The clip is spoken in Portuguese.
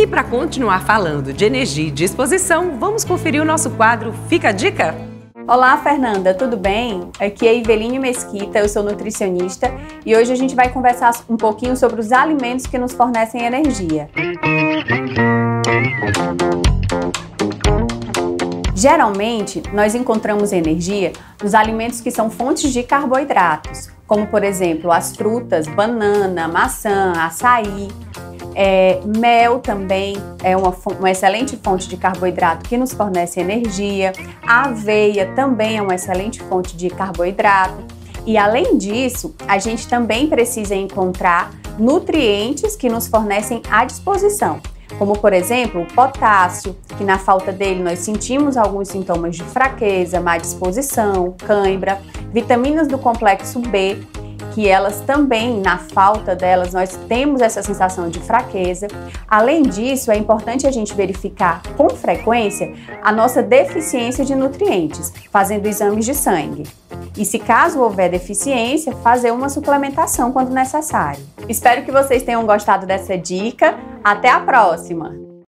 E para continuar falando de energia e disposição, vamos conferir o nosso quadro Fica a Dica? Olá, Fernanda, tudo bem? Aqui é Iveline Mesquita, eu sou nutricionista e hoje a gente vai conversar um pouquinho sobre os alimentos que nos fornecem energia. Geralmente, nós encontramos energia nos alimentos que são fontes de carboidratos, como por exemplo as frutas, banana, maçã, açaí. É, mel também é uma, uma excelente fonte de carboidrato que nos fornece energia. A aveia também é uma excelente fonte de carboidrato. E além disso, a gente também precisa encontrar nutrientes que nos fornecem à disposição como por exemplo o potássio, que na falta dele nós sentimos alguns sintomas de fraqueza, má disposição, cãibra, vitaminas do complexo B, que elas também, na falta delas, nós temos essa sensação de fraqueza. Além disso, é importante a gente verificar com frequência a nossa deficiência de nutrientes, fazendo exames de sangue. E se caso houver deficiência, fazer uma suplementação quando necessário. Espero que vocês tenham gostado dessa dica. Até a próxima!